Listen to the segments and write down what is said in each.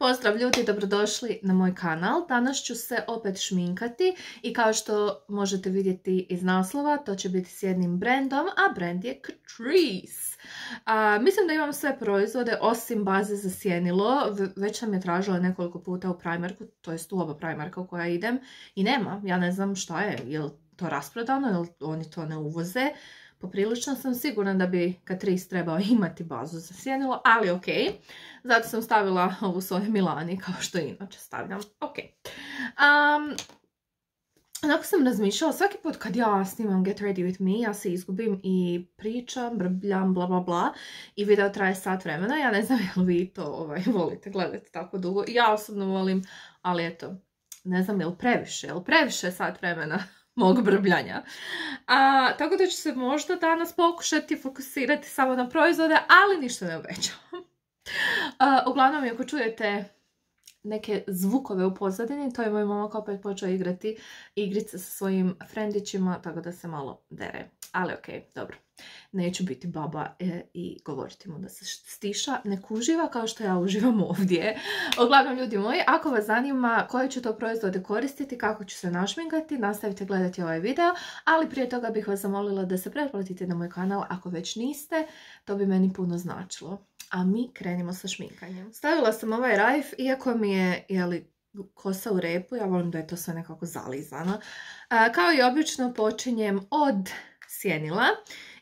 Pozdrav ljudi, dobrodošli na moj kanal. Danas ću se opet šminkati i kao što možete vidjeti iz naslova, to će biti s jednim brandom, a brand je Catrice. mislim da imam sve proizvode osim baze za sjenilo. Već sam je tražila nekoliko puta u Primarku, to jest u oba Primarka u koja idem i nema. Ja ne znam šta je, je li to rasprodano, je li oni to ne uvoze. Poprilično sam sigurna da bi Catrice trebao imati bazu za sjenilo, ali ok. Zato sam stavila ovu svoju Milani kao što inače stavljam. Ok. Um, Onako sam razmišljala, svaki put kad ja snimam Get Ready With Me, ja se izgubim i pričam, brbljam, bla bla bla i video traje sat vremena. Ja ne znam jel vi to ovaj, volite gledati tako dugo. Ja osobno volim, ali eto, ne znam jel previše, jel previše sat vremena mog brbljanja. A, tako da ću se možda danas pokušati fokusirati samo na proizvode, ali ništa ne obećavam. Uglavnom, ako čujete neke zvukove u pozadini, to je moj momak opet počeo igrati igrice sa svojim frendićima, tako da se malo dere. Ali ok, dobro. Neću biti baba e, i govoriti mu da se stiša, ne uživa kao što ja uživam ovdje. Uglavnom ljudi moji, ako vas zanima koje ću to proizvode koristiti, kako ću se našminkati, nastavite gledati ovaj video, ali prije toga bih vas zamolila da se pretplatite na moj kanal ako već niste, to bi meni puno značilo. A mi krenimo sa šminkanjem. Stavila sam ovaj rajf, iako mi je, jeli, kosa u repu, ja volim da je to sve nekako zalizano. kao i obično počinjem od sjenila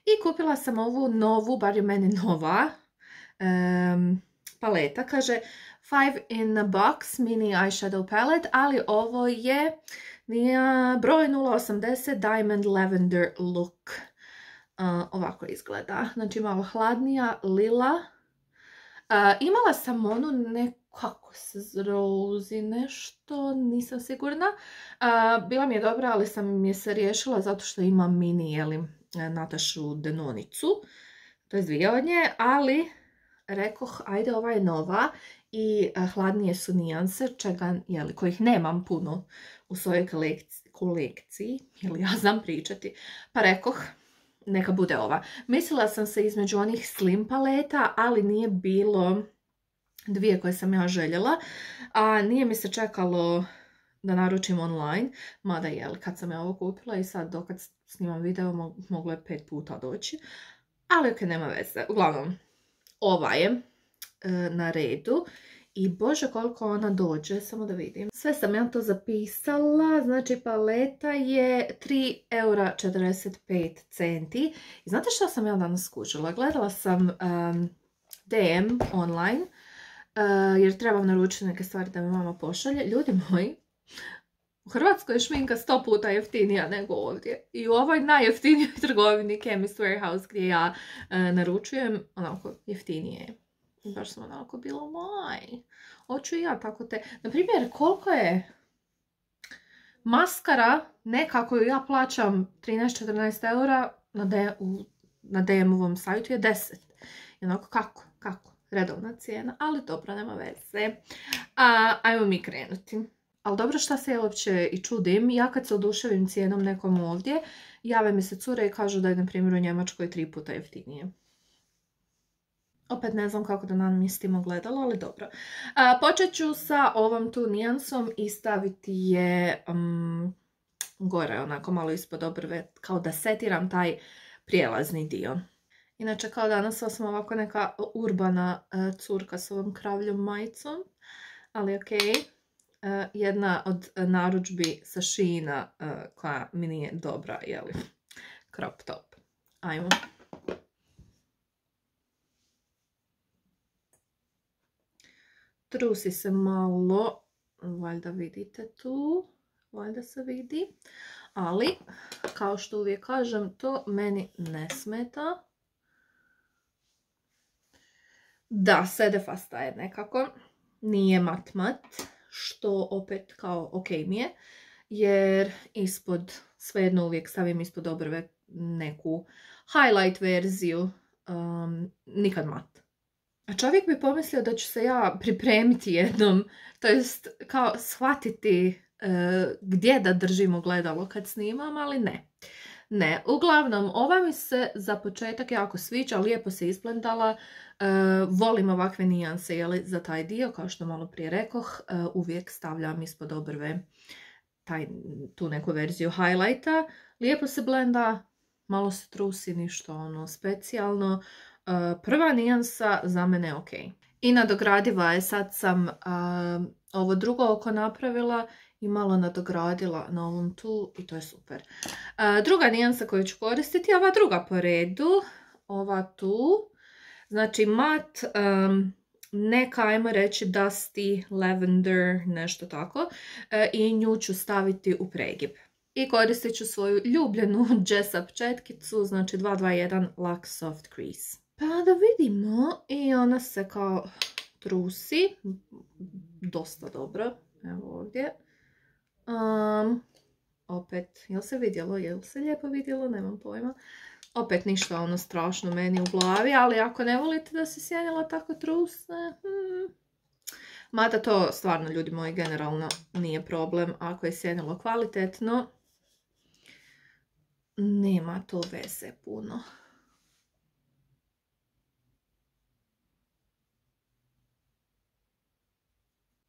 i kupila sam ovu novu, bar je meni nova, paleta. Kaže 5 in a box mini eyeshadow palette, ali ovo je broj 080 Diamond Lavender Look. ovako izgleda. Znači malo hladnija, lila. Imala sam onu nekako se zrozi nešto, nisam sigurna. bila mi je dobra, ali sam je se riješila zato što ima mini, jeli, E, Natašu Denonicu, to je dvije od nje, ali rekoh, ajde ova je nova i e, hladnije su nijanse, čega, jeli, kojih nemam puno u svojoj kolekciji, kolekciji ja znam pričati, pa rekoh, neka bude ova. Mislila sam se između onih slim paleta, ali nije bilo dvije koje sam ja željela, a nije mi se čekalo da naručim online, mada jel, kad sam ja ovo kupila i sad dokad snimam video moglo je pet puta doći, ali ok, nema veze. Uglavnom, ova je e, na redu i bože koliko ona dođe, samo da vidim. Sve sam ja to zapisala, znači paleta je 3,45 eura centi. I znate što sam ja danas skužila? Gledala sam DM online, e, jer trebam naručiti neke stvari da mi mama pošalje. Ljudi moji, u Hrvatskoj je šminka sto puta jeftinija nego ovdje. I u ovoj najjeftinijoj trgovini Chemist Warehouse gdje ja e, naručujem, onako jeftinije je. Baš sam onako bilo, why? Hoću ja tako te... Naprimjer, koliko je maskara, nekako ju ja plaćam 13-14 eura, na DM-ovom sajtu je 10. I onako, kako? Kako? Redovna cijena, ali dobro, nema veze. A, ajmo mi krenuti. Ali dobro šta se ja uopće i čudim, ja kad se oduševim cijenom nekom ovdje, jave mi se cure i kažu da je na primjer u Njemačkoj tri puta jeftinije. Opet ne znam kako da namjestimo gledalo, ali dobro. počet ću sa ovom tu nijansom i staviti je mm, gore, onako malo ispod obrve, kao da setiram taj prijelazni dio. Inače, kao danas sam ovako neka urbana e, curka s ovom kravljom majicom, ali okej. E, jedna od naručbi sa Šina e, koja mi nije dobra, jeli, crop top. Ajmo. Trusi se malo, valjda vidite tu, valjda se vidi, ali kao što uvijek kažem, to meni ne smeta. Da, sede fasta je nekako, nije mat mat što opet kao ok mi je, jer ispod, svejedno uvijek stavim ispod obrve neku highlight verziju, um, nikad mat. A čovjek bi pomislio da ću se ja pripremiti jednom, to jest kao shvatiti uh, gdje da držimo gledalo kad snimam, ali ne. Ne, uglavnom, ova mi se za početak jako sviđa, lijepo se isplendala. E, volim ovakve nijanse jeli, za taj dio, kao što malo prije rekoh, e, uvijek stavljam ispod obrve taj, tu neku verziju highlighta. Lijepo se blenda, malo se trusi, ništa ono specijalno. E, prva nijansa za mene je ok. I nadogradiva je, sad sam ovo drugo oko napravila i malo nadogradila na ovom tu i to je super. druga nijansa koju ću koristiti je ova druga po redu, ova tu. Znači mat, neka ajmo reći dusty, lavender, nešto tako. E, I nju ću staviti u pregib. I koristit ću svoju ljubljenu Jessup četkicu, znači 221 Lux Soft Crease. Pa da vidimo i ona se kao trusi, dosta dobro, evo ovdje. Um, opet, jel se vidjelo, jel se lijepo vidjelo, nemam pojma. Opet ništa ono strašno meni u glavi, ali ako ne volite da se sjenila tako trusne, hmm. Mada to stvarno, ljudi moji, generalno nije problem ako je sjenilo kvalitetno. Nema to veze puno.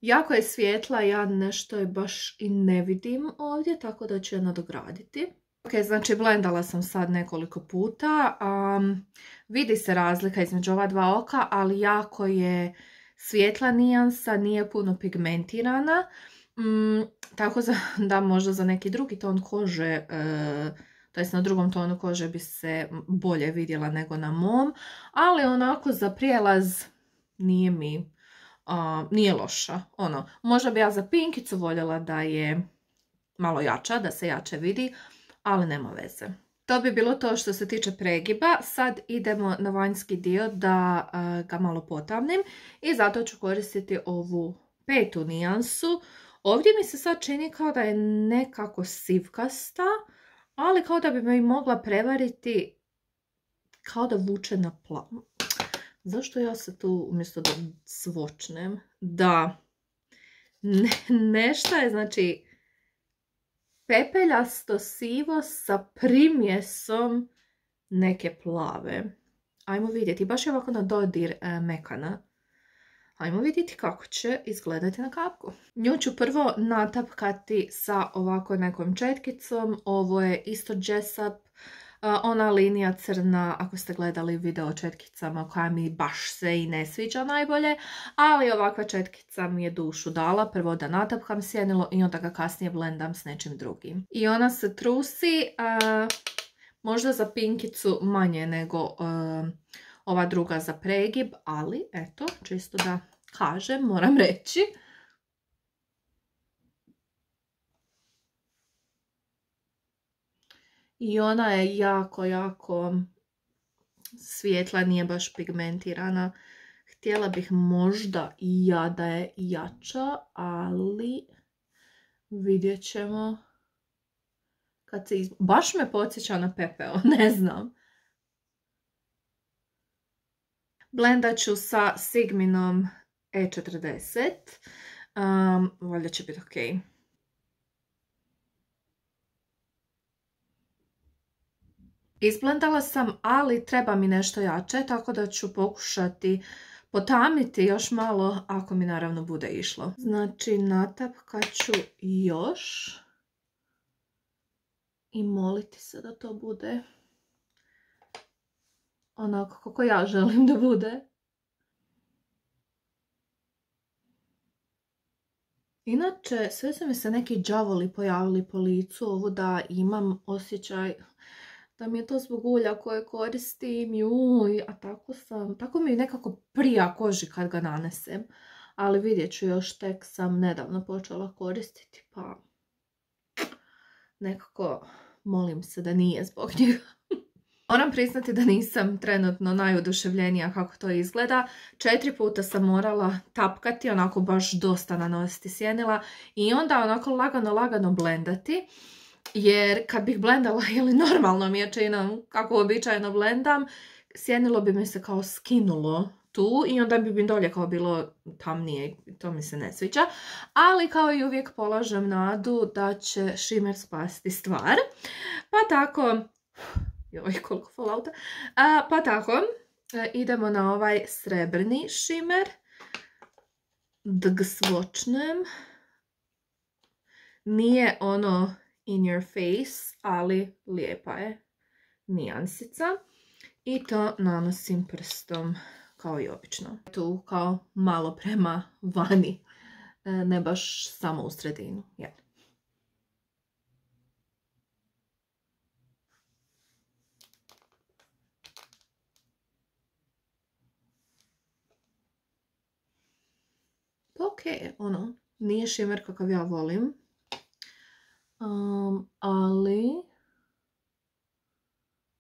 Jako je svijetla, ja nešto je baš i ne vidim ovdje, tako da ću je nadograditi. Ok, znači blendala sam sad nekoliko puta. vidi se razlika između ova dva oka, ali jako je svijetla nijansa, nije puno pigmentirana. Mm, tako da možda za neki drugi ton kože, e, to jest na drugom tonu kože bi se bolje vidjela nego na mom. Ali onako za prijelaz nije mi nije loša. Ono, možda bi ja za pinkicu voljela da je malo jača, da se jače vidi, ali nema veze. To bi bilo to što se tiče pregiba. Sad idemo na vanjski dio da ga malo potamnim i zato ću koristiti ovu petu nijansu. Ovdje mi se sad čini kao da je nekako sivkasta, ali kao da bi me mogla prevariti kao da vuče na plavu. Zašto ja se tu umjesto da svočnem? Da, ne, nešto je znači pepeljasto sivo sa primjesom neke plave. Ajmo vidjeti, baš je ovako na dodir e, mekana. Ajmo vidjeti kako će izgledati na kapku. Nju ću prvo natapkati sa ovako nekom četkicom. Ovo je isto Jessup ona linija crna, ako ste gledali video o četkicama koja mi baš se i ne sviđa najbolje, ali ovakva četkica mi je dušu dala. Prvo da natapkam sjenilo i onda ga kasnije blendam s nečim drugim. I ona se trusi, možda za pinkicu manje nego ova druga za pregib, ali eto, čisto da kažem, moram reći. I ona je jako, jako svijetla, nije baš pigmentirana. Htjela bih možda i ja da je jača, ali vidjet ćemo. Kad se Baš me podsjeća na pepeo, ne znam. Blendat ću sa Sigminom E40. Um, valjda će biti ok. Izblendala sam, ali treba mi nešto jače, tako da ću pokušati potamiti još malo, ako mi naravno bude išlo. Znači, natapkat ću još i moliti se da to bude onako kako ja želim da bude. Inače, sve su mi se neki džavoli pojavili po licu, ovo da imam osjećaj da mi je to zbog ulja koje koristim i uj, a tako sam, tako mi nekako prija koži kad ga nanesem. Ali vidjet ću još tek sam nedavno počela koristiti pa nekako molim se da nije zbog njega. Moram priznati da nisam trenutno najuduševljenija kako to izgleda. Četiri puta sam morala tapkati, onako baš dosta nanositi sjenila i onda onako lagano, lagano blendati. Jer kad bih blendala ili normalnom jačinom, kako običajno blendam, sjenilo bi mi se kao skinulo tu i onda bi mi dolje kao bilo tamnije, to mi se ne sviđa. Ali kao i uvijek polažem nadu da će šimer spasti stvar. Pa tako, joj koliko fallouta, pa tako e, idemo na ovaj srebrni šimer. Dg svočnem. Nije ono in your face, ali lijepa je nijansica. I to nanosim prstom kao i obično. Tu kao malo prema vani, e, ne baš samo u sredinu. Ok, ono, nije šimer kakav ja volim. Um, ali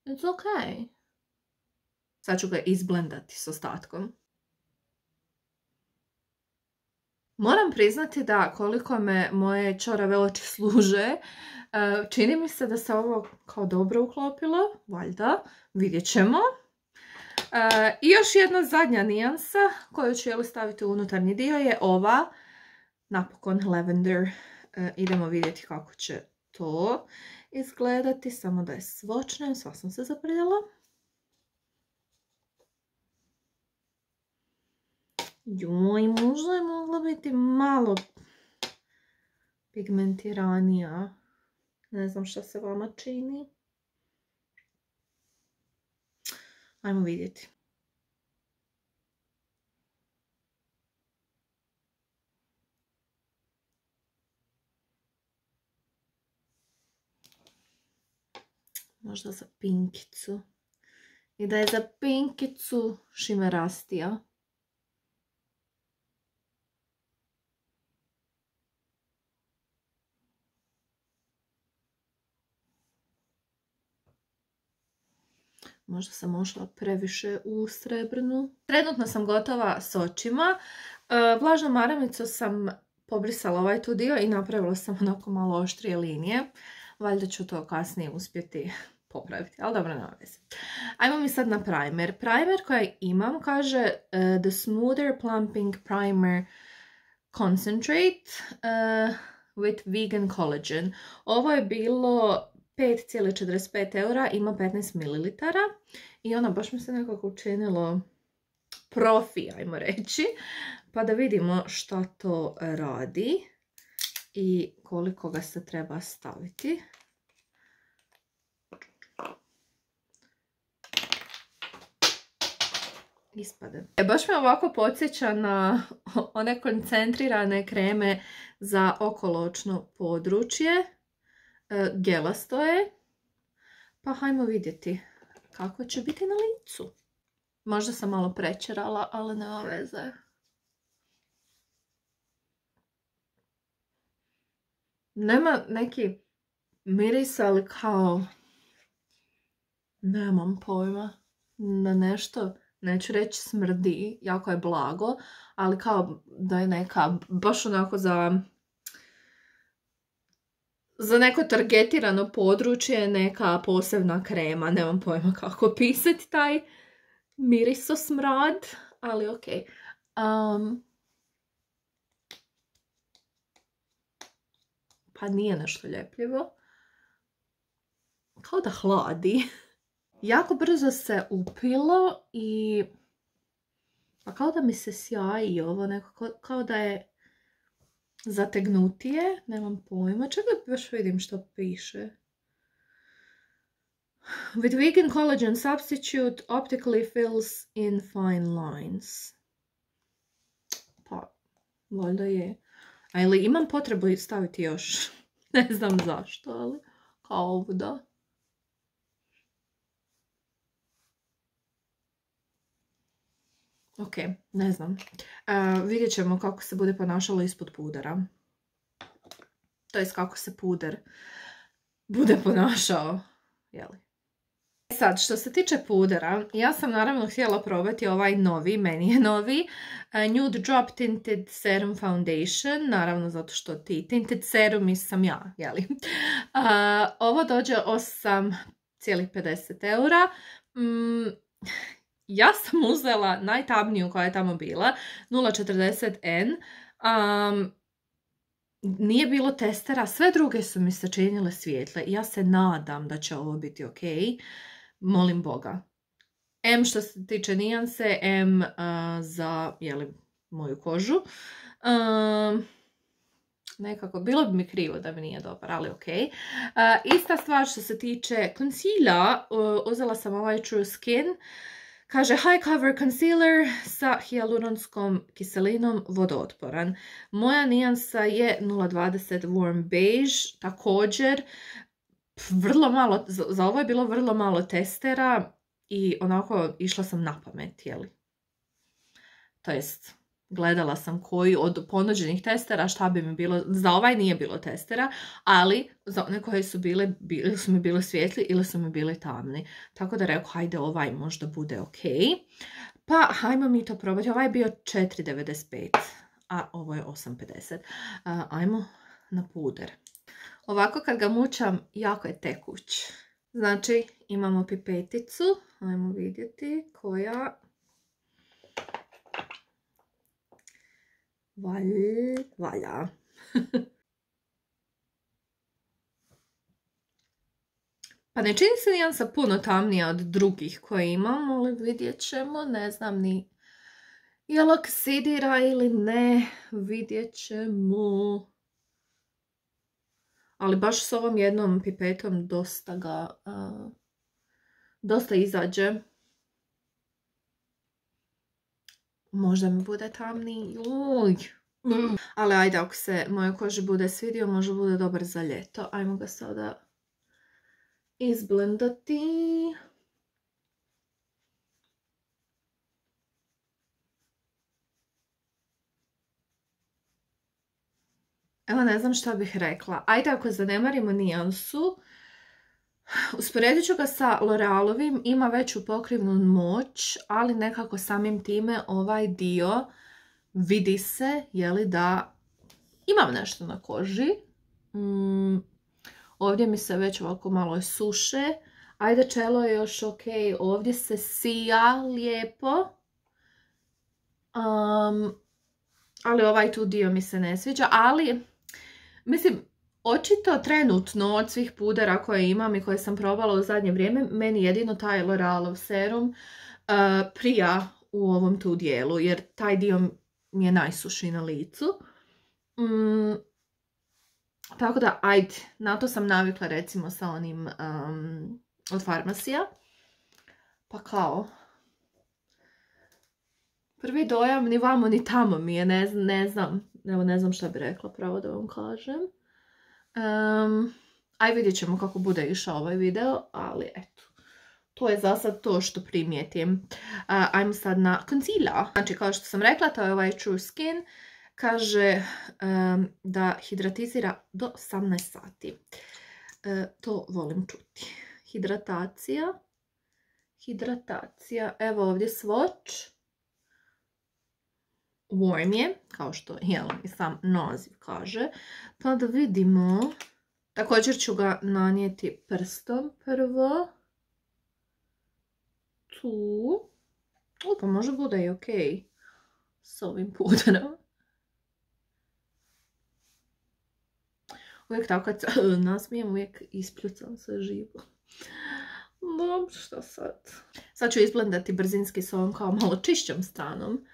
it's ok. Sad ću ga izblendati s ostatkom. Moram priznati da koliko me moje čorave oči služe, uh, čini mi se da se ovo kao dobro uklopilo, valjda, vidjet ćemo. Uh, I još jedna zadnja nijansa koju ću staviti u unutarnji dio je ova, napokon lavender. Uh, idemo vidjeti kako će to izgledati, samo da je svočnem, sva sam se zaprljala. Joj, možda je mogla biti malo pigmentiranija. Ne znam šta se vama čini. Ajmo vidjeti. Možda za pinkicu. I da je za pinkicu šimerastija. Možda sam ušla previše u srebrnu. Trenutno sam gotova s očima. E, vlažnom maramicom sam pobrisala ovaj tu dio i napravila sam onako malo oštrije linije. Valjda ću to kasnije uspjeti popraviti, ali dobro nema veze. Ajmo mi sad na primer. Primer koji imam kaže uh, The Smoother Plumping Primer Concentrate uh, with Vegan Collagen. Ovo je bilo 5,45 eura, ima 15 ml i ono baš mi se nekako učinilo profi, ajmo reći. Pa da vidimo što to radi i koliko ga se treba staviti. Ispade. E, baš me ovako podsjeća na one koncentrirane kreme za okoločno područje. E, gelasto je. Pa hajmo vidjeti kako će biti na licu. Možda sam malo prečerala, ali nema veze. Nema neki miris, ali kao... Nemam pojma. Na nešto, neću reći smrdi, jako je blago, ali kao da je neka, baš onako za za neko targetirano područje neka posebna krema, nemam pojma kako pisati taj miriso smrad, ali ok. Um, pa nije nešto ljepljivo. Kao da hladi. jako brzo se upilo i pa kao da mi se sjaji ovo, neko, kao da je zategnutije, nemam pojma. Čekaj baš vidim što piše. With vegan collagen substitute optically fills in fine lines. Pa, valjda je. A imam potrebu staviti još? ne znam zašto, ali kao ovdje. Ok, ne znam. Uh, vidjet ćemo kako se bude ponašalo ispod pudera. To jest kako se puder bude ponašao. Jeli? E sad, što se tiče pudera, ja sam naravno htjela probati ovaj novi, meni je novi, uh, Nude Drop Tinted Serum Foundation, naravno zato što ti Tinted Serum sam ja, jeli? Ovo dođe 8,50 eura. Mm, ja sam uzela najtamniju koja je tamo bila, 040N. Um, nije bilo testera, sve druge su mi se činile svijetle. Ja se nadam da će ovo biti ok. Molim Boga. M što se tiče nijanse, M za jeli, moju kožu. Um, nekako, bilo bi mi krivo da mi nije dobar, ali ok. ista stvar što se tiče conceala, uzela sam ovaj True Skin. Kaže High Cover Concealer sa hialuronskom kiselinom vodootporan. Moja nijansa je 020 Warm Beige. Također, vrlo malo, za ovo je bilo vrlo malo testera i onako išla sam na pamet, jeli? To jest, gledala sam koji od ponuđenih testera šta bi mi bilo, za ovaj nije bilo testera, ali za one koje su bile, bili su mi bili svijetli ili su mi bili tamni. Tako da rekao, hajde ovaj možda bude ok. Pa hajmo mi to probati. Ovaj je bio 4,95, a ovo je 8,50. Ajmo na puder. Ovako kad ga mučam, jako je tekuć. Znači, imamo pipeticu, ajmo vidjeti koja valja. pa ne čini se nijansa puno tamnija od drugih koje imam, ali vidjet ćemo, ne znam ni je li oksidira ili ne, vidjet ćemo. Ali baš s ovom jednom pipetom dosta ga, dosta izađe. Možda mi bude. Mm. Ali ajde, ako se moje koži bude svidio, možda bude dobar za ljeto. Ajmo ga sada izblendati. Evo ne znam šta bih rekla. Ajde ako zanemarimo nijansu, Usporedit ću ga sa L'Orealovim, ima veću pokrivnu moć, ali nekako samim time ovaj dio vidi se jeli, da imam nešto na koži. Mm, ovdje mi se već ovako malo suše. Ajde, čelo je još ok. Ovdje se sija lijepo. Um, ali ovaj tu dio mi se ne sviđa. Ali, mislim, Očito trenutno od svih pudera koje imam i koje sam probala u zadnje vrijeme, meni jedino taj L'Orealov serum uh, prija u ovom tu dijelu, jer taj dio mi je najsuši na licu. Mm, tako da, ajde, na to sam navikla recimo sa onim od farmasija. Pa kao, prvi dojam ni vamo ni tamo mi je, ne, ne znam, evo ne znam šta bi rekla pravo da vam kažem. Um, aj vidjet ćemo kako bude išao ovaj video, ali eto. To je za sad to što primijetim. ajmo sad na concealer. Znači, kao što sam rekla, to je ovaj True Skin. Kaže da hidratizira do 18 sati. E, to volim čuti. Hidratacija. Hidratacija. Evo ovdje swatch. Warm je, kao što jel, i sam naziv kaže. Pa da vidimo. Također ću ga nanijeti prstom prvo. Tu. O, pa može bude i ok s ovim pudrom. Uvijek tako kad nasmijem, uvijek ispljucam se živo. Dobro, što sad? Sad ću izblendati brzinski s ovom kao malo čišćom stranom.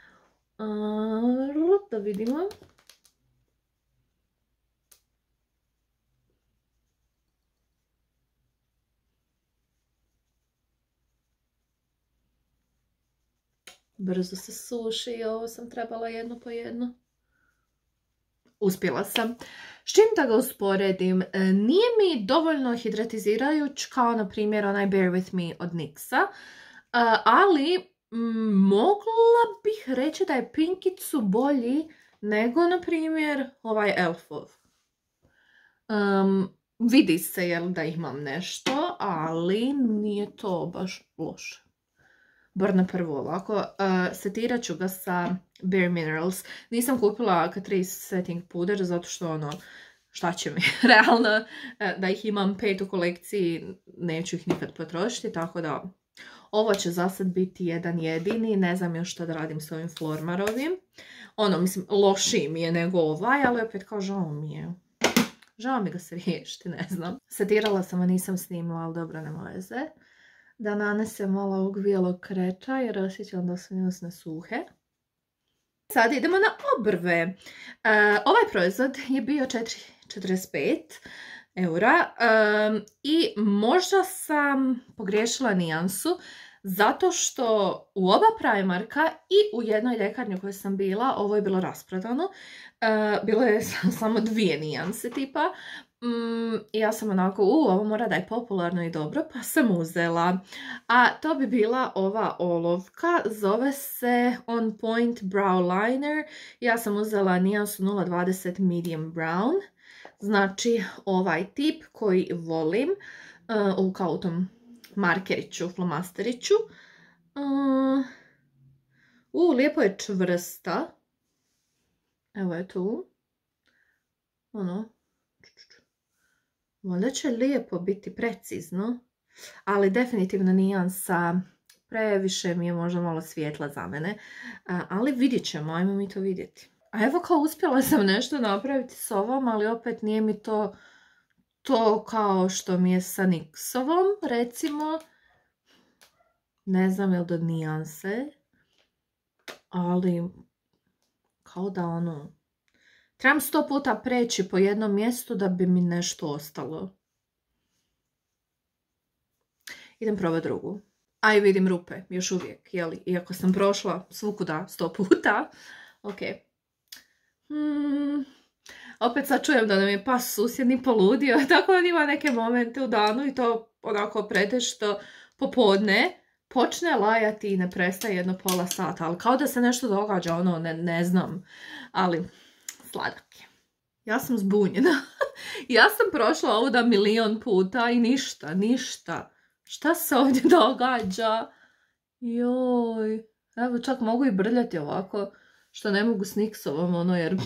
Da vidimo. Brzo se suši ovo sam trebala jedno po jedno. Uspjela sam. S čim da ga usporedim? E, nije mi dovoljno hidratizirajuć kao na primjer onaj Bear With Me od NYXa, e, ali mogla bih reći da je Pinkicu bolji nego, na primjer, ovaj Elfov. vidi se jel da imam nešto, ali nije to baš loše. Bar na prvo ovako. Uh, setirat ću ga sa Bare Minerals. Nisam kupila Catrice Setting Puder zato što ono, šta će mi, realno, da ih imam pet u kolekciji, neću ih nikad potrošiti, tako da Ovo će za sad biti jedan jedini, ne znam još što da radim s ovim Flormarovim. Ono, mislim, lošiji mi je nego ovaj, ali opet kao žao mi je. Žao mi ga se riješiti, ne znam. Setirala sam, a nisam snimila, ali dobro, nema veze. Da nanesem malo ovog bijelog kreča, jer osjećam da su njusne suhe. Sad idemo na obrve. E, ovaj proizvod je bio 4,45 eura. I možda sam pogriješila nijansu zato što u oba Primarka i u jednoj ljekarnji u kojoj sam bila, ovo je bilo rasprodano, e, bilo je samo dvije nijanse tipa, mm, ja sam onako, u, ovo mora da je popularno i dobro, pa sam uzela. A to bi bila ova olovka, zove se On Point Brow Liner, ja sam uzela nijansu 020 Medium Brown, znači ovaj tip koji volim, kao u tom markeriću, flomasteriću. Uh, u, lijepo je čvrsta. Evo je tu. Ono. Možda će lijepo biti precizno. Ali definitivno nijansa previše mi je možda malo svijetla za mene. ali vidjet ćemo, ajmo mi to vidjeti. A evo kao uspjela sam nešto napraviti s ovom, ali opet nije mi to to kao što mi je sa Nixovom, recimo. Ne znam je li do nijanse, ali kao da ono... Trebam sto puta preći po jednom mjestu da bi mi nešto ostalo. Idem probati drugu. A i vidim rupe, još uvijek, jeli? Iako sam prošla svukuda sto puta. Ok. Hmm, opet sad čujem da nam je pas susjedni poludio, tako on ima neke momente u danu i to onako pretešto popodne počne lajati i ne prestaje jedno pola sata, ali kao da se nešto događa, ono, ne, ne znam, ali sladak je. Ja sam zbunjena. ja sam prošla ovuda milion puta i ništa, ništa. Šta se ovdje događa? Joj, evo čak mogu i brljati ovako, što ne mogu s Nixovom, ono, jer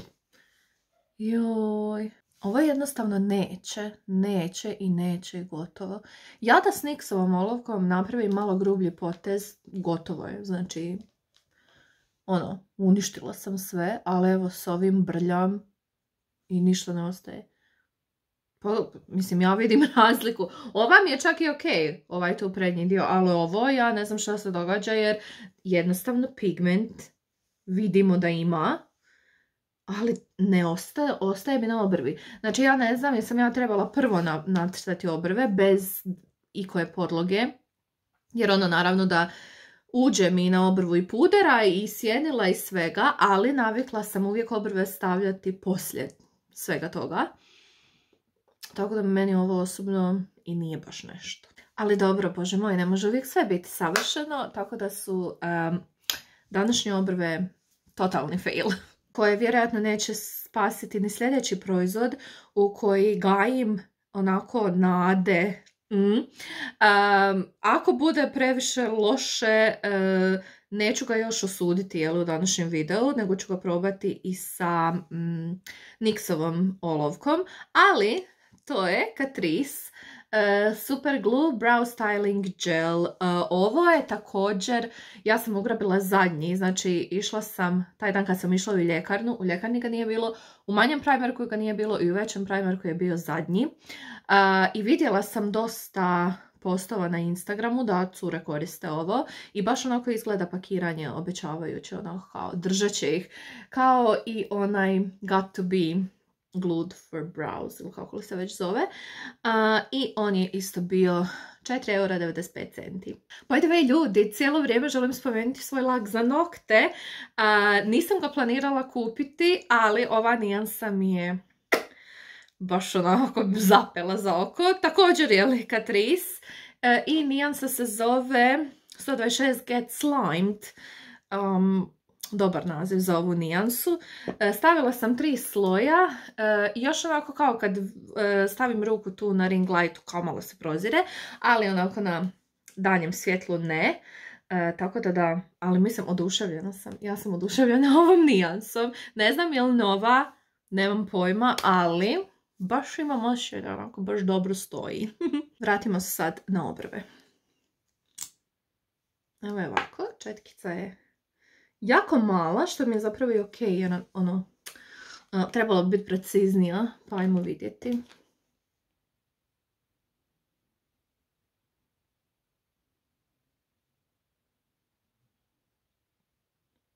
Joj. Ovo jednostavno neće, neće i neće i gotovo. Ja da s Nixovom olovkom napravim malo grublji potez, gotovo je. Znači, ono, uništila sam sve, ali evo s ovim brljam i ništa ne ostaje. Pa, mislim, ja vidim razliku. Ova mi je čak i ok, ovaj tu prednji dio, ali ovo ja ne znam što se događa jer jednostavno pigment vidimo da ima, ali ne ostaje, ostaje mi na obrvi. Znači ja ne znam jesam ja trebala prvo nacrtati obrve bez ikoje podloge, jer ono naravno da uđe mi na obrvu i pudera i sjenila i svega, ali navikla sam uvijek obrve stavljati poslije svega toga. Tako da meni ovo osobno i nije baš nešto. Ali dobro, bože moj, ne može uvijek sve biti savršeno, tako da su današnje obrve totalni fail. koje vjerojatno neće spasiti ni sljedeći proizvod u koji gajim onako nade. Mm. ako bude previše loše, uh, neću ga još osuditi jel, u današnjem videu, nego ću ga probati i sa mm, Nixovom olovkom. Ali to je Catrice Super Glue Brow Styling Gel. Uh, ovo je također, ja sam ugrabila zadnji, znači išla sam, taj dan kad sam išla u ljekarnu, u ljekarni ga nije bilo, u manjem primerku ga nije bilo i u većem primerku je bio zadnji. Uh, I vidjela sam dosta postova na Instagramu da cure koriste ovo i baš onako izgleda pakiranje obećavajuće, onako kao držat ih, kao i onaj Got to Be Glued for Brows ili kako li se već zove. I on je isto bio 4,95 centi. By the ljudi, cijelo vrijeme želim spomenuti svoj lak za nokte. nisam ga planirala kupiti, ali ova nijansa mi je baš onako zapela za oko. Također je li Catrice. E, I nijansa se zove 126 Get Slimed. Um, dobar naziv za ovu nijansu. E, stavila sam tri sloja e, još onako kao kad e, stavim ruku tu na ring lightu kao malo se prozire, ali onako na danjem svjetlu ne. tako da da, ali mislim oduševljena sam. Ja sam oduševljena ovom nijansom. Ne znam je li nova, nemam pojma, ali baš imam osjećaj onako baš dobro stoji. Vratimo se sad na obrve. Evo je ovako, četkica je jako mala, što mi je zapravo i ok, jer ono, trebalo bi biti preciznija, pa ajmo vidjeti.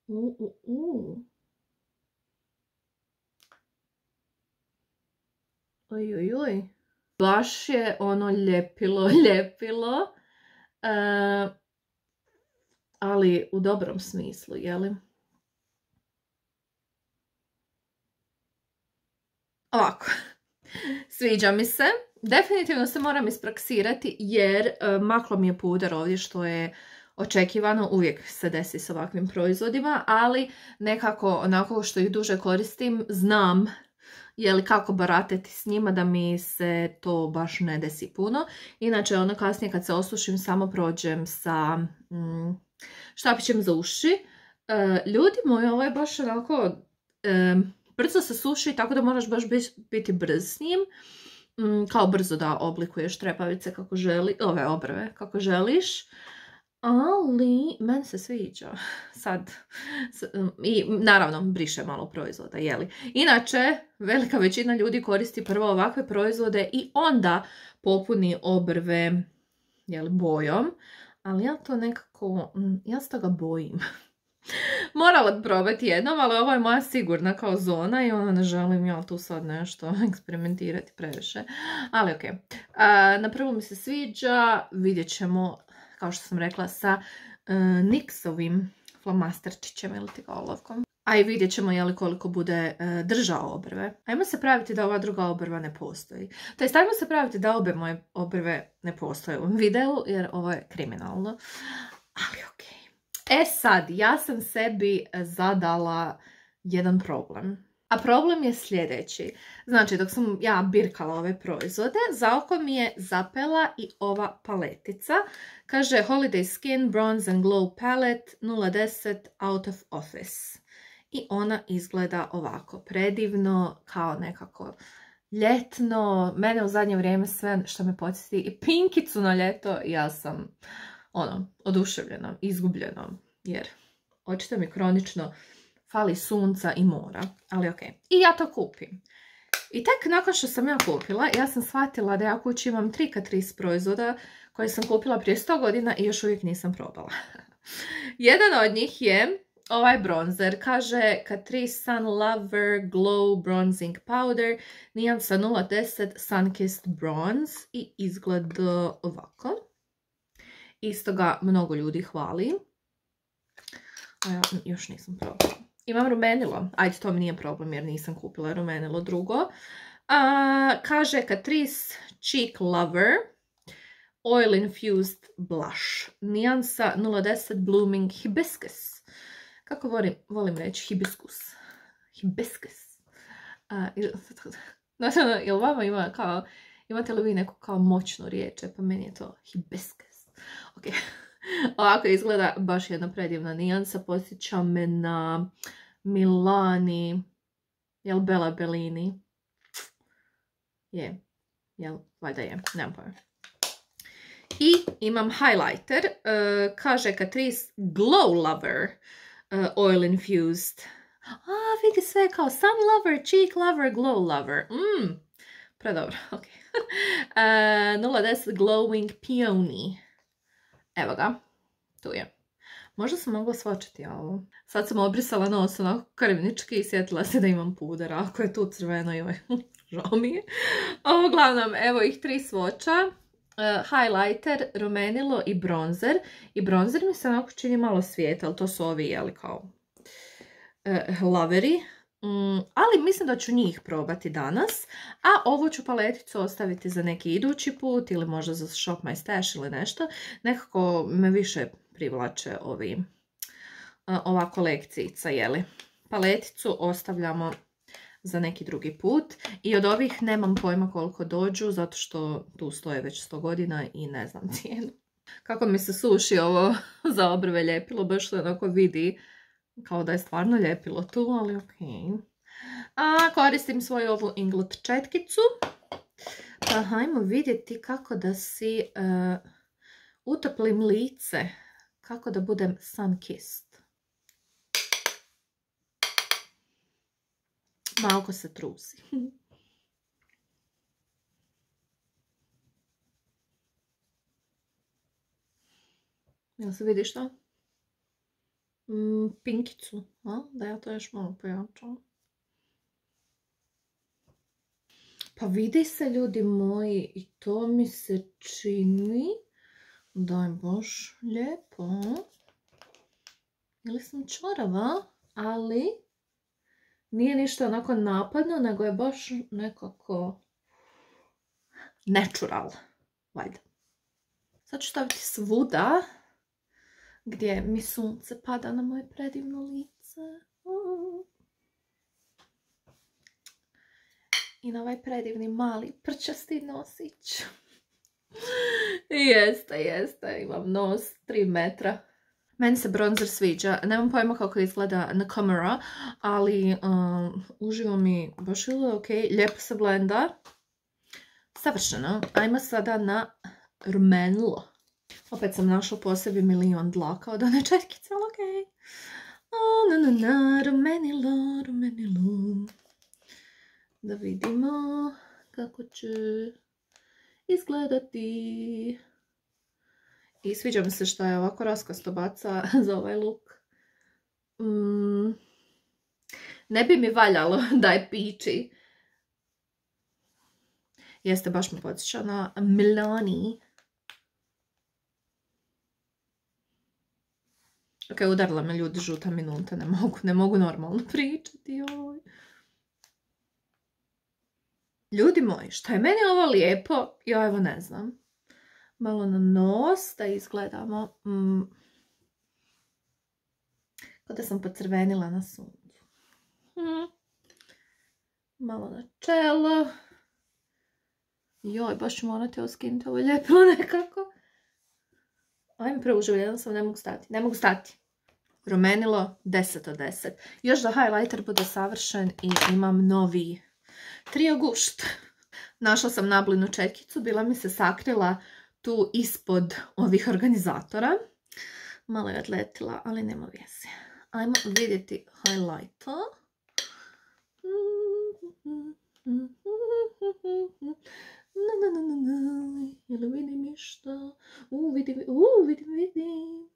U, u, u. Oj, oj, oj. Baš je ono ljepilo, ljepilo. E, ali u dobrom smislu, jeli? Ovako, sviđa mi se. Definitivno se moram ispraksirati jer e, maklo mi je puder ovdje što je očekivano. Uvijek se desi s ovakvim proizvodima, ali nekako onako što ih duže koristim znam li kako barateti s njima da mi se to baš ne desi puno. Inače, ono kasnije kad se osušim samo prođem sa mm, štapićem za uši. E, ljudi moji, ovo je baš onako e, brzo se suši, tako da moraš baš biti brz s njim. Mm, kao brzo da oblikuješ trepavice kako želi, ove obrve kako želiš. Ali, meni se sviđa. Sad, um, i naravno, briše malo proizvoda, jeli. Inače, velika većina ljudi koristi prvo ovakve proizvode i onda popuni obrve, jeli, bojom. Ali ja to nekako, mm, ja se toga bojim. Morala probati jednom, ali ovo je moja sigurna kao zona i ono ne želim ja tu sad nešto eksperimentirati previše. Ali ok. na prvu mi se sviđa, vidjet ćemo kao što sam rekla, sa uh, Nixovim flamasterčićem ili ti olovkom. A i vidjet ćemo je li koliko bude uh, držao obrve. Ajmo se praviti da ova druga obrva ne postoji. To jest, ajmo se praviti da obe moje obrve ne postoje u ovom videu, jer ovo je kriminalno. Ali ok. E sad, ja sam sebi zadala jedan problem. A problem je sljedeći. Znači, dok sam ja birkala ove proizvode, za oko mi je zapela i ova paletica. Kaže Holiday Skin Bronze and Glow Palette 010 Out of Office. I ona izgleda ovako predivno, kao nekako ljetno. Mene u zadnje vrijeme sve što me podsjeti i pinkicu na ljeto, ja sam ono, oduševljena, izgubljena, jer očito mi kronično fali sunca i mora, ali ok. I ja to kupim. I tek nakon što sam ja kupila, ja sam shvatila da ja kući imam 3 Catrice proizvoda koje sam kupila prije 100 godina i još uvijek nisam probala. Jedan od njih je ovaj bronzer. Kaže Catrice Sun Lover Glow Bronzing Powder, nijansa 010 Sunkissed Bronze i izgleda ovako. Isto ga mnogo ljudi hvali. A ja još nisam probala. Imam rumenilo. Ajde, to mi nije problem jer nisam kupila rumenilo drugo. kaže Catrice Cheek Lover Oil Infused Blush. Nijansa 010 Blooming Hibiscus. Kako volim, reći hibiskus? Hibiscus. znači, jel vama ima kao, imate li vi neku kao moćnu riječ? Pa meni je to hibiscus. Ok. Ovako izgleda baš jedna predivna nijansa. Posjeća me na Milani. Jel Bella Bellini? Je. Jel? Valjda je. Nemam pojma. I imam highlighter. Uh, kaže Catrice Glow Lover. Uh, oil infused. A, vidi sve kao Sun Lover, Cheek Lover, Glow Lover. Mmm. Predobro. Ok. uh, 010 Glowing Peony. Evo ga. Tu je. Možda sam mogla svačiti ovo. Sad sam obrisala nos onako krvnički i sjetila se da imam puder. Ako je tu crveno ovaj, žao mi je. Uglavnom, evo ih tri svoča. Uh, highlighter, rumenilo i bronzer. I bronzer mi se onako čini malo svijeta, ali to su ovi, jeli kao uh, laveri. Mm, ali mislim da ću njih probati danas. A ovu ću paleticu ostaviti za neki idući put ili možda za Shop My Stash ili nešto. Nekako me više privlače ovi, ova kolekcijica, jeli. Paleticu ostavljamo za neki drugi put. I od ovih nemam pojma koliko dođu, zato što tu stoje već 100 godina i ne znam cijenu. Kako mi se suši ovo za obrve ljepilo, baš se onako vidi kao da je stvarno ljepilo tu, ali ok. A koristim svoju ovu Inglot četkicu. Pa hajmo vidjeti kako da si uh, utoplim lice kako da budem sun-kissed. Malko se trusi. Jel se vidi što? Mm, pinkicu, da ja to još malo pojačam. Pa vidi se ljudi moji i to mi se čini. Daj bož, lijepo. Ili sam čorava, ali nije ništa onako napadno, nego je baš nekako natural. Valjda. Sad ću staviti svuda gdje mi sunce pada na moje predivno lice. I na ovaj predivni mali prčasti nosić. jeste, jeste, imam nos 3 metra. Meni se bronzer sviđa, nemam pojma kako izgleda na kamera, ali um, uživo mi baš ili ok, lijepo se blenda. Savršeno, ajmo sada na rumenilo. Opet sam našla po sebi milion dlaka od one četkice, ali na, na, rumenilo, rumenilo. Da vidimo kako će izgledati. I sviđa mi se što je ovako raskasto baca za ovaj look. Mm, ne bi mi valjalo da je pići. Jeste, baš mi podsjeća na Milani. Ok, udarila me ljudi žuta minuta, ne mogu, ne mogu normalno pričati. Joj. Ljudi moji, šta je meni ovo lijepo? Ja evo ne znam. Malo na nos da izgledamo. Mm, kao da sam pocrvenila na suncu. Mm. Malo na čelo. Joj, baš ću morati ovo skinuti, ovo je lijepo nekako. Ajme preuživljena sam, ne mogu stati. Ne mogu stati. Rumenilo 10 od 10. Još da highlighter bude savršen i imam novi triogušt. Našla sam nablinu četkicu, bila mi se sakrila tu ispod ovih organizatora. Malo je odletila, ali nema veze. Ajmo vidjeti highlighter. Na, na, na, na. Jel vidim išta? U, vidim, u, vidim, vidim.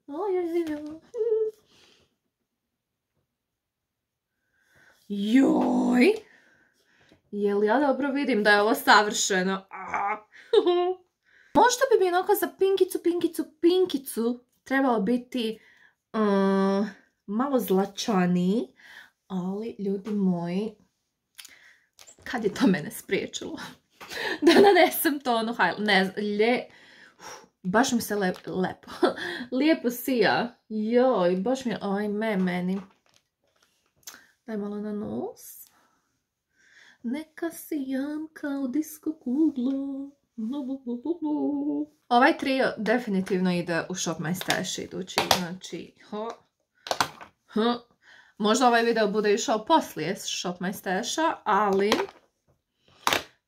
Joj. Jel ja dobro vidim da je ovo savršeno? Možda bi mi onako za pinkicu, pinkicu, pinkicu trebalo biti uh, malo zlačaniji. Ali, ljudi moji, kad je to mene spriječilo? da nanesem to ono Ne, lje... Baš mi se lepo. Lijepo sija. Joj, baš mi je... Ajme, meni. Daj malo na nos. Neka sijam kao disko kuglo. Ovaj trio definitivno ide u Shop My Stash idući. Znači, ho, ho. Možda ovaj video bude išao poslije Shop My Stasha, ali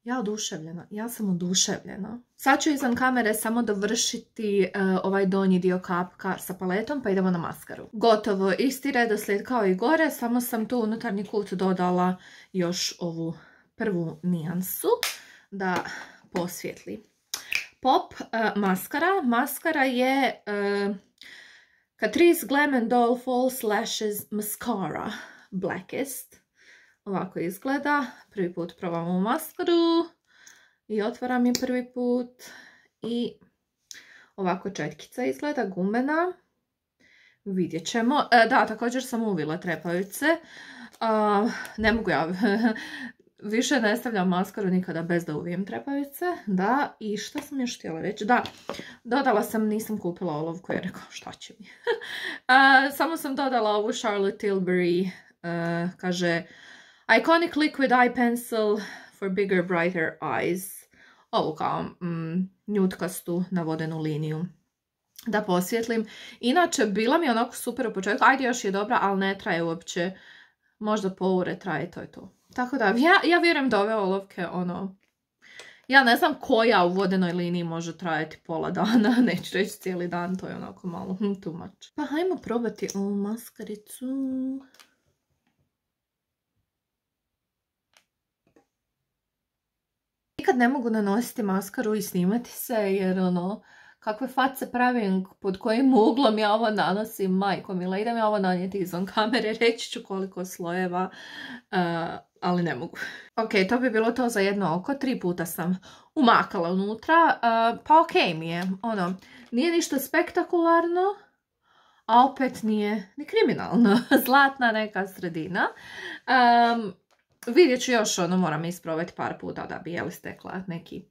ja oduševljena, ja sam oduševljena. Sad ću izvan kamere samo dovršiti e, ovaj donji dio kapka sa paletom pa idemo na maskaru. Gotovo, isti redoslijed kao i gore, samo sam tu unutarnji kut dodala još ovu prvu nijansu da posvjetli. Pop e, maskara. Maskara je uh, Catrice Doll False Lashes Mascara Blackest. Ovako izgleda. Prvi put probamo maskaru. I otvaram je prvi put. I ovako četkica izgleda, gumena. Vidjet ćemo. E, da, također sam uvila trepavice. ne mogu ja više ne stavljam maskaru nikada bez da uvijem trepavice. Da, i šta sam još htjela reći? Da, dodala sam, nisam kupila olovku jer rekao šta će mi. samo sam dodala ovu Charlotte Tilbury, e, kaže Iconic Liquid Eye Pencil for Bigger, Brighter Eyes. Ovu kao mm, njutkastu navodenu liniju da posvjetlim. Inače, bila mi onako super u početku. Ajde, još je dobra, ali ne traje uopće. Možda po ure traje, to je to. Tako da, ja, ja vjerujem da ove olovke, ono, Ja ne znam koja u vodenoj liniji može trajati pola dana, neću reći cijeli dan, to je onako malo hm, much. Pa hajmo probati ovu maskaricu. Nikad ne mogu nanositi maskaru i snimati se jer ono, kakve face pravim, pod kojim uglom ja ovo nanosim, majko mila, idem ja ovo nanijeti izvan kamere, reći ću koliko slojeva, uh, ali ne mogu. Ok, to bi bilo to za jedno oko, tri puta sam umakala unutra, uh, pa ok mi je, ono, nije ništa spektakularno, a opet nije ni kriminalno, zlatna neka sredina. Vidjet ću još, ono, moram isprobati par puta da bi jeli stekla neki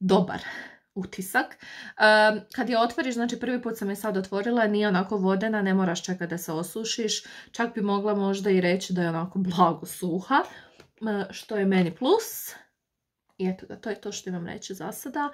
dobar utisak. kad je otvoriš, znači prvi put sam je sad otvorila, nije onako vodena, ne moraš čekati da se osušiš. Čak bi mogla možda i reći da je onako blago suha, što je meni plus. I eto ga, to je to što imam reći za sada.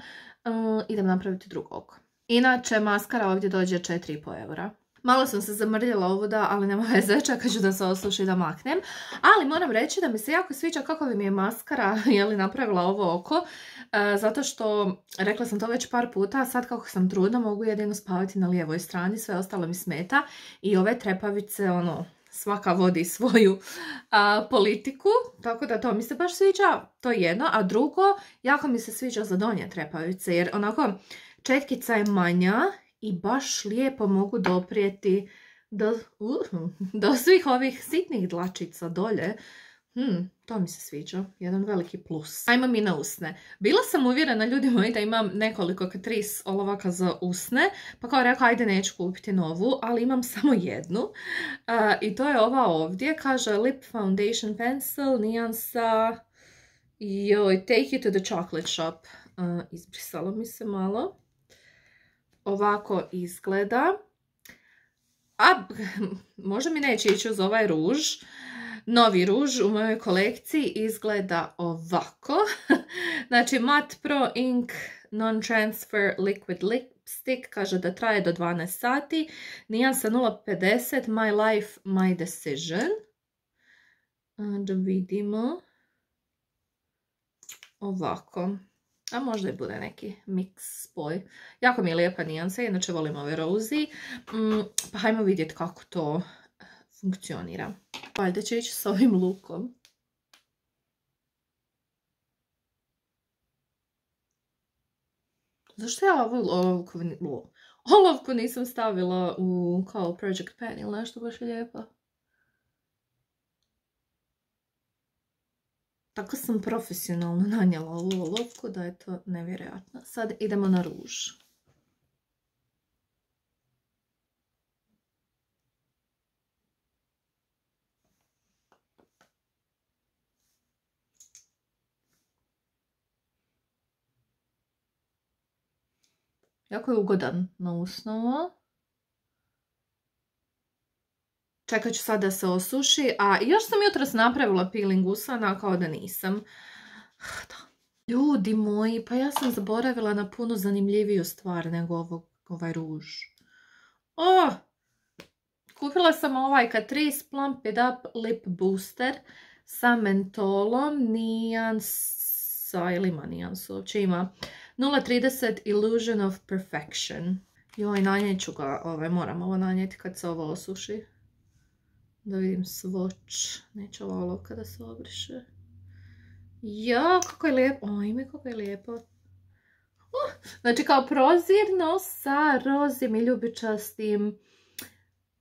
idem napraviti drugo oko. Inače, maskara ovdje dođe 4,5 eura. Malo sam se zamrljala ovuda, ali nema veze, čekat ću da se osluši da maknem. Ali moram reći da mi se jako sviđa kako mi je maskara li napravila ovo oko. E, zato što, rekla sam to već par puta, sad kako sam trudna mogu jedino spavati na lijevoj strani, sve ostalo mi smeta. I ove trepavice, ono, svaka vodi svoju politiku, tako da to mi se baš sviđa, to je jedno, a drugo, jako mi se sviđa za donje trepavice, jer onako četkica je manja i baš lijepo mogu doprijeti do, do svih ovih sitnih dlačica dolje. Hmm, to mi se sviđa, jedan veliki plus. Ajmo mi na usne. Bila sam uvjerena ljudi moji da imam nekoliko katris olovaka za usne, pa kao rekao ajde neću kupiti novu, ali imam samo jednu. I to je ova ovdje, kaže Lip Foundation Pencil, nijansa, joj, take it to the chocolate shop. izbrisalo mi se malo ovako izgleda. A možda mi neće ići uz ovaj ruž. Novi ruž u mojoj kolekciji izgleda ovako. znači Matte Pro Ink Non-Transfer Liquid Lipstick kaže da traje do 12 sati. Nijansa 050 My Life, My Decision. Da vidimo. Ovako. A možda i bude neki mix spoj. Jako mi je lijepa nijansa, inače volim ove rozi. Mm, pa hajmo vidjeti kako to funkcionira. Valjda će ići s ovim lukom. Zašto ja ovu olovku, nisam stavila u kao project pen ili nešto baš je lijepo? Tako sam profesionalno nanjela ovu olovku da je to nevjerojatno. Sad idemo na ruž. Jako je ugodan na usnovo. Čekat ću sad da se osuši. A još sam jutros napravila peeling usana kao da nisam. Da. Ljudi moji, pa ja sam zaboravila na puno zanimljiviju stvar nego ovog, ovaj ruž. O! Kupila sam ovaj Catrice Plump It Up Lip Booster sa mentolom nijansa, ili ima nijansu, uopće ima 0.30 Illusion of Perfection. Joj, nanjeću ga, ovaj, moram ovo nanijeti kad se ovo osuši. Da vidim svoč. Neće ova olovka da se obriše. Ja, kako je lijepo. Ajme, kako je lijepo. Znači kao prozirno sa rozim i ljubičastim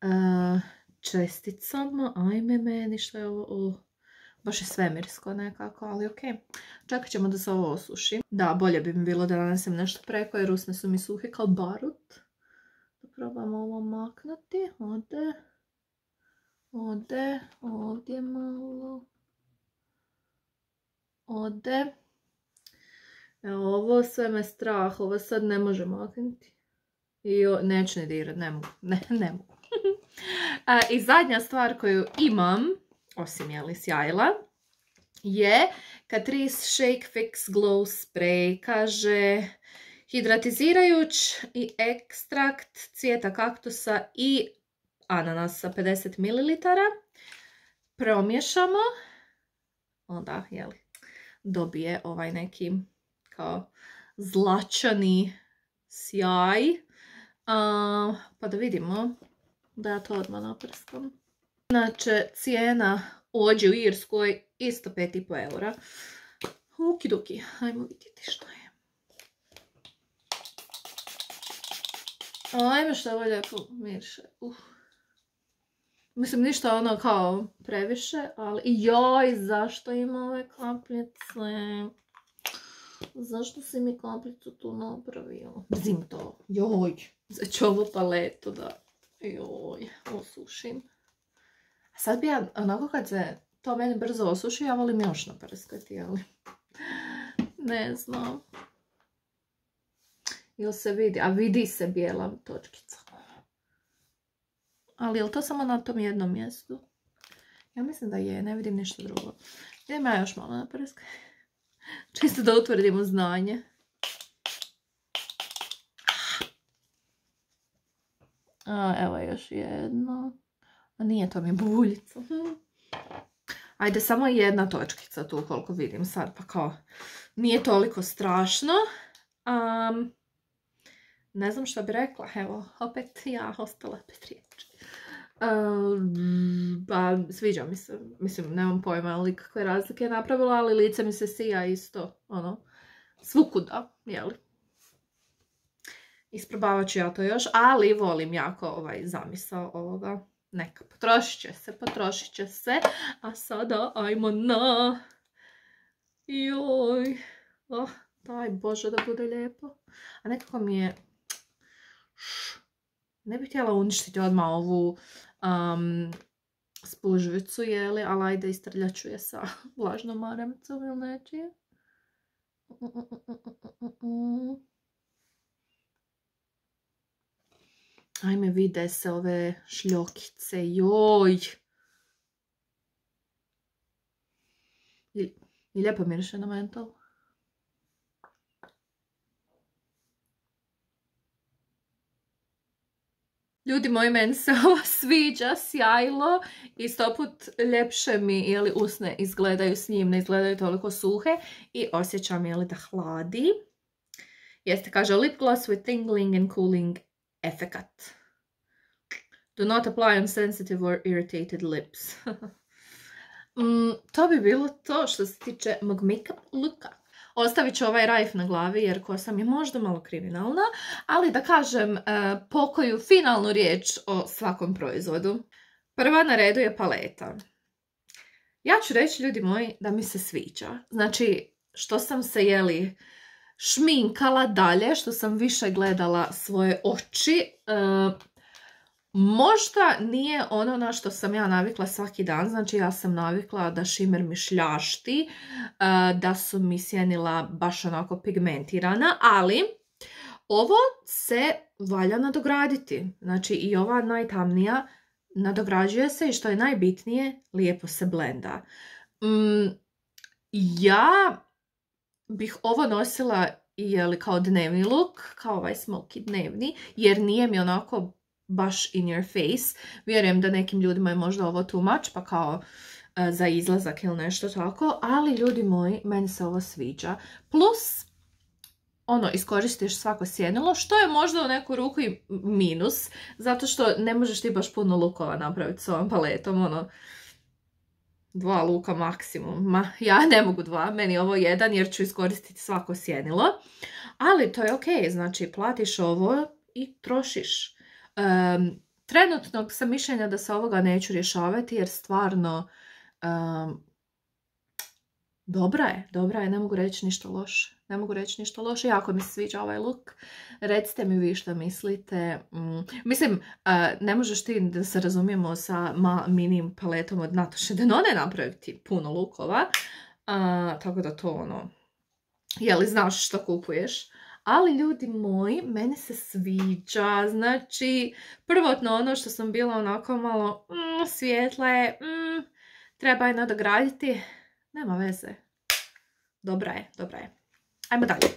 uh, česticama. Ajme meni što je ovo. Baš je svemirsko nekako, ali ok. Čekat ćemo da se ovo osuši. Da, bolje bi mi bilo da nanesem nešto preko jer usne su mi suhe kao barut. Da ovo maknuti. Ode ode, ovdje malo, ode. Evo, ovo sve me strah, ovo sad ne može maknuti. I neću ne dirat, ne mogu, ne, ne mogu. I zadnja stvar koju imam, osim jeli sjajla, je Catrice Shake Fix Glow Spray. Kaže hidratizirajuć i ekstrakt cvijeta kaktusa i ananasa 50 ml. Promješamo. Onda, jeli, dobije ovaj neki kao zlačani sjaj. pa da vidimo da ja to odmah naprskam. Znači, cijena ođe u Irskoj isto 5,5 eura. Ukiduki, ajmo vidjeti što je. Ajme što ovo lijepo miriše. Uh. Mislim, ništa ono kao previše, ali joj, zašto ima ove kapljice? Zašto si mi kapljicu tu napravio? Brzim to, joj. Znači ovu paletu da, joj, osušim. Sad bi ja, onako kad se to meni brzo osuši, ja volim još naprskati, ali ne znam. Ili se vidi, a vidi se bijela točkica. Ali je li to samo na tom jednom mjestu? Ja mislim da je, ne vidim ništa drugo. Idem ja još malo naprskati. Čisto da utvrdimo znanje. A, evo još jedno. A nije to mi buljica. Ajde, samo jedna točkica tu koliko vidim sad, pa kao nije toliko strašno. ne znam što bi rekla, evo, opet ja ostala pet. Pa sviđa mi se, mislim, nemam pojma ali kakve razlike je napravila, ali lice mi se sija isto, ono, svukuda, jeli. Isprobavat ću ja to još, ali volim jako ovaj zamisao ovoga neka, potrošit će se, potrošit će se. A sada ajmo na... Joj. Oh, daj Bože da bude lijepo. A nekako mi je... Ne bih htjela uništiti odmah ovu um, spužvicu, jeli, ali ajde istrljat ću je sa vlažnom maremicom ili nečije. Ajme, vide se ove šljokice, joj. I, lijepo miriše na. Ljudi moji, meni se ovo sviđa, sjajlo i stoput ljepše mi jeli, usne izgledaju s njim, ne izgledaju toliko suhe i osjećam jeli, da hladi. Jeste, kaže lip gloss with tingling and cooling efekat. Do not apply on sensitive or irritated lips. mm, to bi bilo to što se tiče mog make-up looka. Ostavit ću ovaj rajf na glavi jer kosa mi je možda malo kriminalna, ali da kažem uh, pokoju finalnu riječ o svakom proizvodu. Prva na redu je paleta. Ja ću reći ljudi moji da mi se sviđa. Znači što sam se jeli šminkala dalje, što sam više gledala svoje oči. Možda nije ono na što sam ja navikla svaki dan, znači ja sam navikla da šimer mi šljašti, e, da su mi sjenila baš onako pigmentirana, ali ovo se valja nadograditi. Znači i ova najtamnija nadograđuje se i što je najbitnije, lijepo se blenda. Mm, ja bih ovo nosila li kao dnevni look, kao ovaj smoky dnevni, jer nije mi onako baš in your face. Vjerujem da nekim ljudima je možda ovo too much, pa kao e, za izlazak ili nešto tako, ali ljudi moji, meni se ovo sviđa. Plus, ono, iskoristiš svako sjenilo, što je možda u neku ruku i minus, zato što ne možeš ti baš puno lukova napraviti s ovom paletom, ono, dva luka maksimum. Ma, ja ne mogu dva, meni ovo jedan jer ću iskoristiti svako sjenilo. Ali to je ok, znači platiš ovo i trošiš. Trenutno sam mišljenja da se ovoga neću rješavati jer stvarno dobra je, dobra je, ne mogu reći ništa loše. Ne mogu reći ništa loše, jako mi se sviđa ovaj look. Recite mi vi što mislite. Mm, mislim, ne možeš ti da se razumijemo sa minim paletom od Natoše Denone napraviti puno lukova. tako da to ono, je li znaš što kupuješ. Ali ljudi moji, meni se sviđa, znači prvotno ono što sam bila onako malo mm, svjetla je, mm, treba je nadograditi, nema veze. Dobra je, dobra je. Ajmo dalje.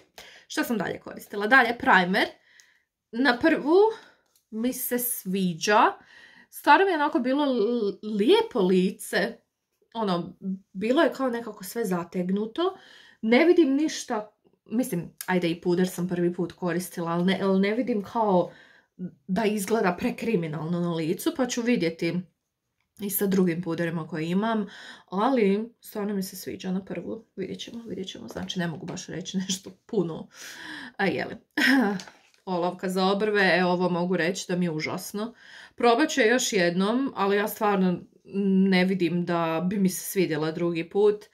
Što sam dalje koristila? Dalje, primer. Na prvu mi se sviđa. Stvarno mi je onako bilo lijepo lice. Ono, bilo je kao nekako sve zategnuto. Ne vidim ništa mislim, ajde i puder sam prvi put koristila, ali ne, ali ne vidim kao da izgleda prekriminalno na licu, pa ću vidjeti i sa drugim puderima koje imam, ali stvarno mi se sviđa na prvu, vidjet ćemo, vidjet ćemo, znači ne mogu baš reći nešto puno, a jeli. Olovka za obrve, e, ovo mogu reći da mi je užasno. Probat ću još jednom, ali ja stvarno ne vidim da bi mi se svidjela drugi put.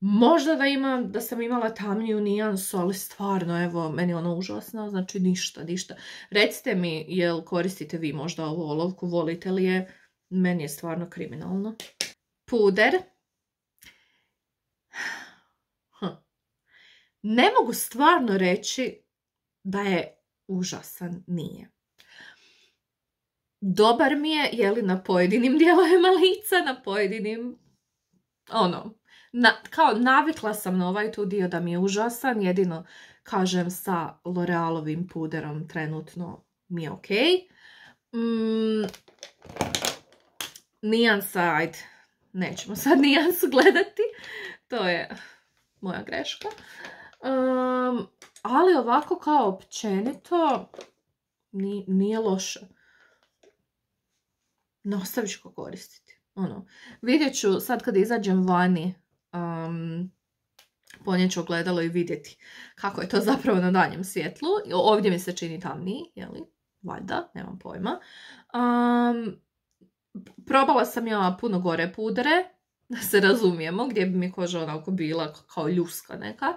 Možda da imam, da sam imala tamniju nijansu, ali stvarno, evo, meni ono užasno, znači ništa, ništa. Recite mi, jel koristite vi možda ovu olovku, volite li je? Meni je stvarno kriminalno. Puder. Ne mogu stvarno reći da je užasan, nije. Dobar mi je, jeli na pojedinim dijelovima lica, na pojedinim, ono, kao navikla sam na ovaj tu dio da mi je užasan, jedino kažem sa L'Orealovim puderom trenutno mi je ok. Mm, nijansa, ajde, nećemo sad nijansu gledati, to je moja greška. Um, ali ovako kao općenito nije, loše. Nastavit ću koristiti. Ono, vidjet ću sad kad izađem vani um, ponijet ću ogledalo i vidjeti kako je to zapravo na danjem svjetlu. Ovdje mi se čini tamniji, jeli? Valjda, nemam pojma. Um, probala sam ja puno gore pudre, da se razumijemo, gdje bi mi koža onako bila kao ljuska neka.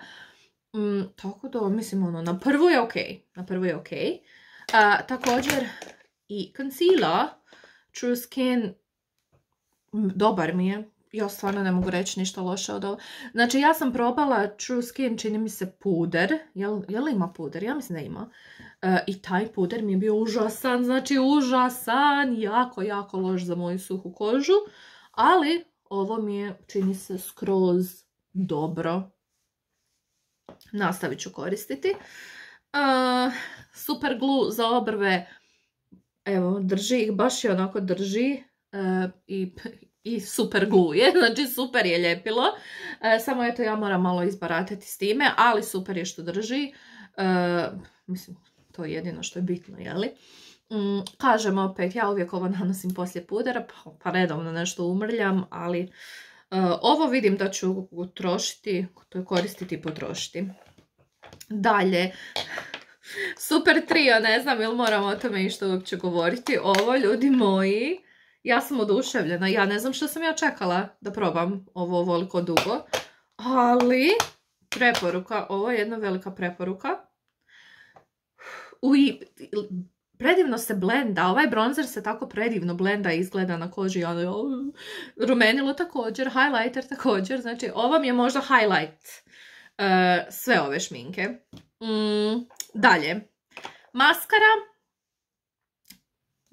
Mm, tako da, mislim, ono, na prvu je ok. Na prvu je ok. također i concealer True Skin dobar mi je. Ja stvarno ne mogu reći ništa loše od ovo. Znači, ja sam probala True Skin, čini mi se puder. Jel, jel ima puder? Ja mislim da ima. I taj puder mi je bio užasan. Znači, užasan. Jako, jako loš za moju suhu kožu. Ali, ovo mi je, čini se, skroz dobro nastavit ću koristiti. super glue za obrve, evo, drži ih, baš je onako drži e, i, i super glue je, znači super je ljepilo. E, samo eto ja moram malo izbaratati s time, ali super je što drži. E, mislim, to je jedino što je bitno, jeli? Mm, kažem opet, ja uvijek ovo nanosim poslije pudera, pa, pa redovno nešto umrljam, ali ovo vidim da ću trošiti, to je koristiti i potrošiti. Dalje, super trio, ne znam ili moramo o tome išto uopće govoriti. Ovo, ljudi moji, ja sam oduševljena. Ja ne znam što sam ja čekala da probam ovo ovoliko dugo. Ali, preporuka, ovo je jedna velika preporuka. Uj, predivno se blenda, ovaj bronzer se tako predivno blenda i izgleda na koži, ono, rumenilo također, highlighter također, znači ovo mi je možda highlight uh, sve ove šminke. Mm, dalje, maskara,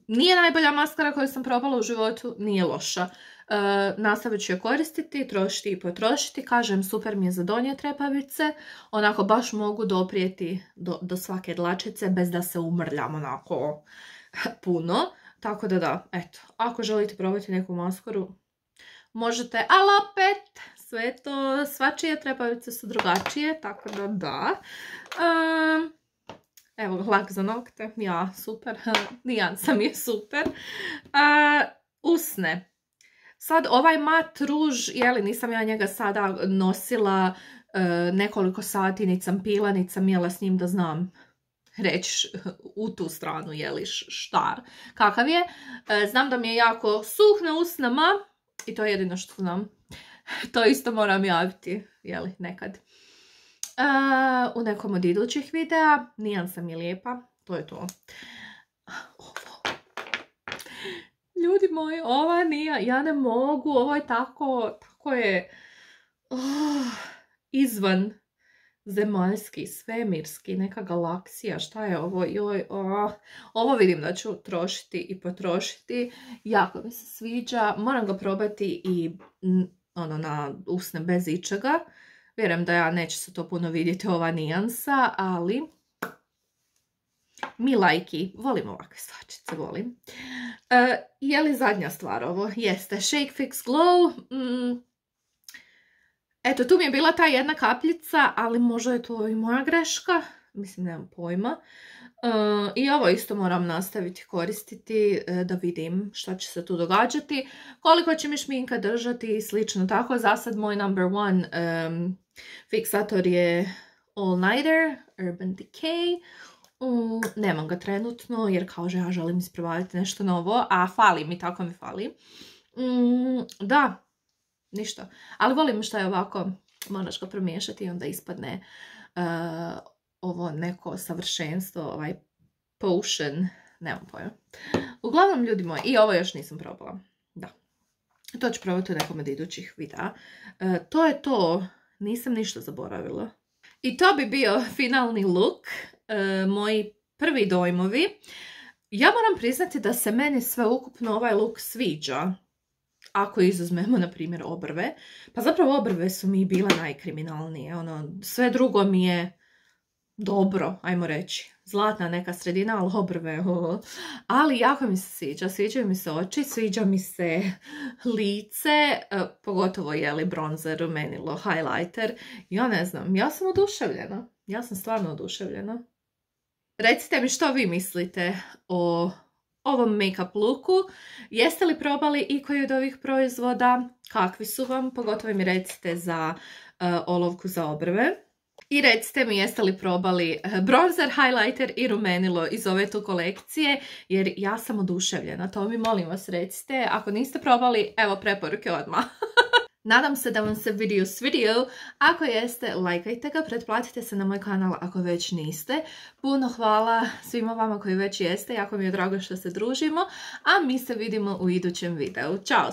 nije najbolja maskara koju sam probala u životu, nije loša. Uh, nastavit ću je koristiti, trošiti i potrošiti. Kažem, super mi je za donje trepavice. Onako baš mogu doprijeti do, do svake dlačice bez da se umrljam onako puno. Tako da da, eto, ako želite probati neku maskaru, možete, ali opet, sve to, svačije trepavice su drugačije, tako da da. Um, evo, lak za nokte, ja, super, nijansa mi je super. Usne, Sad ovaj mat ruž, jeli nisam ja njega sada nosila e, nekoliko sati, nic sam pila, jela s njim da znam reći u tu stranu, jeli šta, kakav je. E, znam da mi je jako suh na usnama i to je jedino što znam. to isto moram javiti, jeli, nekad. E, u nekom od idućih videa, nijan sam je lijepa, to je to. ljudi moji, ova nije, ja ne mogu, ovo je tako, tako je oh, izvan zemaljski, svemirski, neka galaksija, šta je ovo, joj, ovo vidim da ću trošiti i potrošiti, jako mi se sviđa, moram ga probati i ono na usne bez ičega, vjerujem da ja neće se to puno vidjeti ova nijansa, ali mi lajki, volim ovakve stvačice, volim. Uh, je li zadnja stvar ovo? Jeste Shake Fix Glow. Mm, Eto, tu mi je bila ta jedna kapljica, ali možda je to i moja greška. Mislim, nemam pojma. E, I ovo isto moram nastaviti koristiti e, da vidim što će se tu događati. Koliko će mi šminka držati i slično tako. Za sad moj number one fiksator je All Nighter, Urban Decay. Nemam ga trenutno jer kao že ja želim isprobaviti nešto novo, a fali mi, tako mi fali. Da, ništa. Ali volim što je ovako, moraš ga promiješati i onda ispadne uh, ovo neko savršenstvo, ovaj potion, nemam pojma. Uglavnom, ljudi moji, i ovo još nisam probala. Da. To ću probati u nekom od idućih videa. Uh, to je to. Nisam ništa zaboravila. I to bi bio finalni look. Uh, moji prvi dojmovi. Ja moram priznati da se meni sve ukupno ovaj look sviđa ako izuzmemo, na primjer, obrve. Pa zapravo obrve su mi bile najkriminalnije. Ono, sve drugo mi je dobro, ajmo reći. Zlatna neka sredina, ali obrve. Ali jako mi se sviđa. Sviđaju mi se oči, sviđa mi se lice, e, pogotovo je li bronzer, rumenilo, highlighter. Ja ne znam, ja sam oduševljena. Ja sam stvarno oduševljena. Recite mi što vi mislite o ovom make-up looku. Jeste li probali i koji od ovih proizvoda? Kakvi su vam? Pogotovo mi recite za uh, olovku za obrve. I recite mi jeste li probali uh, bronzer, highlighter i rumenilo iz ove tu kolekcije, jer ja sam oduševljena. To mi molim vas recite. Ako niste probali, evo preporuke odmah. Nadam se da vam se video svidio. Ako jeste, lajkajte ga, pretplatite se na moj kanal ako već niste. Puno hvala svima vama koji već jeste, jako mi je drago što se družimo, a mi se vidimo u idućem videu. Ćao!